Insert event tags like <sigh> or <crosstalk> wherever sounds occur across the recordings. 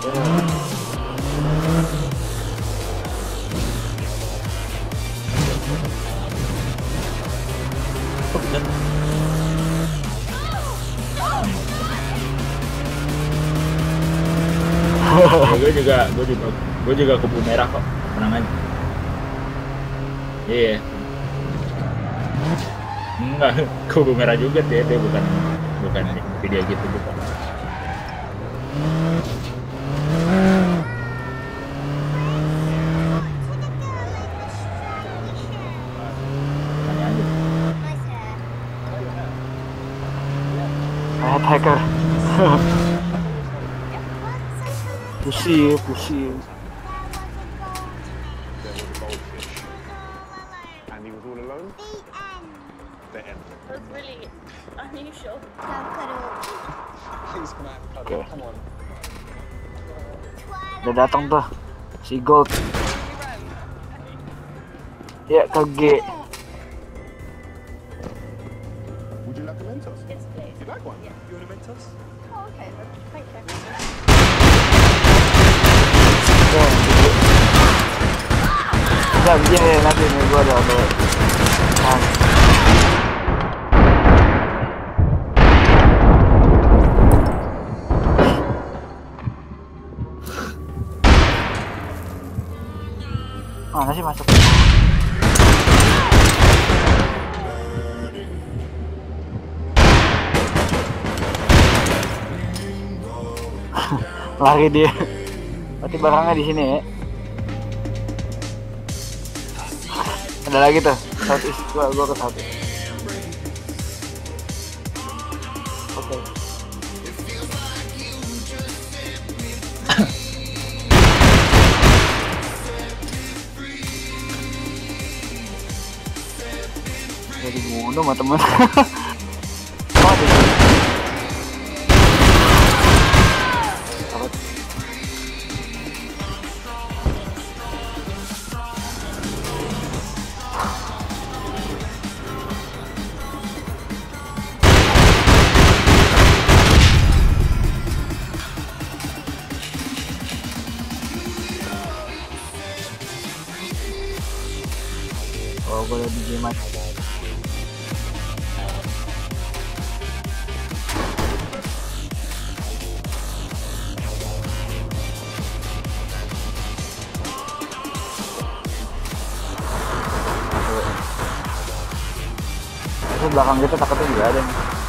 Ya, gue juga gue juga gue juga kubu merah kok tenang aja. Iya. Enggak <laughs> kubu merah juga dia dia bukan bukan video gitu bukan Please come out. Oke. Come on. Udah datang tuh. Si Gold. Ya ke like a Mentos? Yes, please. You like one? Yeah. You want a Mentos? Oh, okay. Thank you. Да, где Надежда говорила, было. 아, 다시 마셨다. Lari dia. Berarti barangnya di sini ya. Ada lagi tuh. Southeast gua gua ke Southeast. Oke. Jadi bunuh sama temen. <laughs> Oh, boleh di game belakang kita takutnya juga ada nih.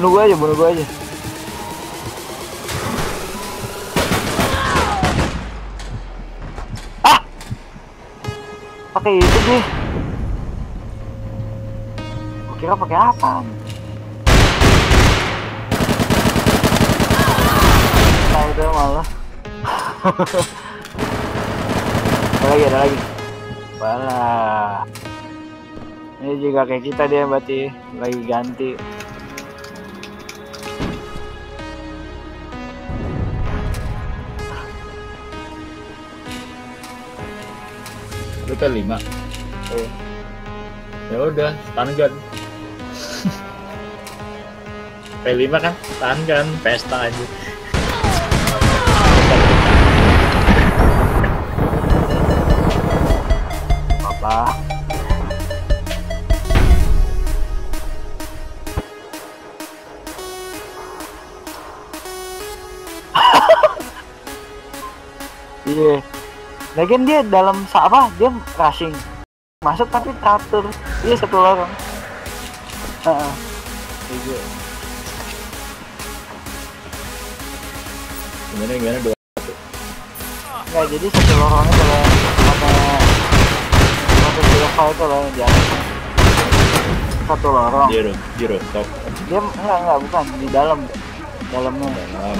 Bunuh gua aja, bunuh gua aja. Ah! Pakai itu sih. Gua kira pakai apa? Nah, itu malah. <laughs> ada lagi ada lagi Walah ini juga kayak kita dia berarti lagi ganti lu kan lima. Oh. Ya udah stun gun P5 kan? Stun gun pesta aja. Apa? <laughs> Iya lagian dia dalam apa dia rushing masuk tapi teratur dia satu lorong Heeh. Iya. gimana gimana dua Enggak, jadi satu lorongnya kalau pakai pakai Silva itu loh yang di atas. Satu lorong. zero top Dia enggak enggak bukan di dalam. Dalamnya dalam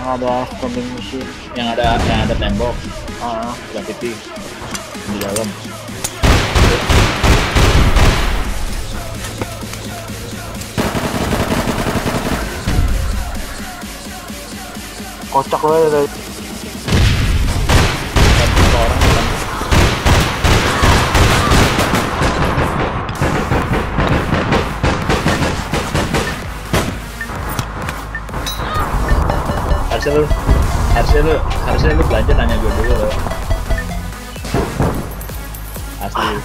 yang ada standing musuh yang ada yang ada tembok. Ah. Uh, udah pipis di dalam. Kocak loh dari harusnya lu harusnya lu harusnya lu belanja nanya gue dulu loh. Asli.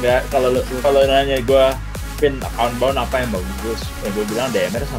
Enggak, kalau lu kalau nanya gue pin account bound apa yang bagus? Ya gue bilang DMR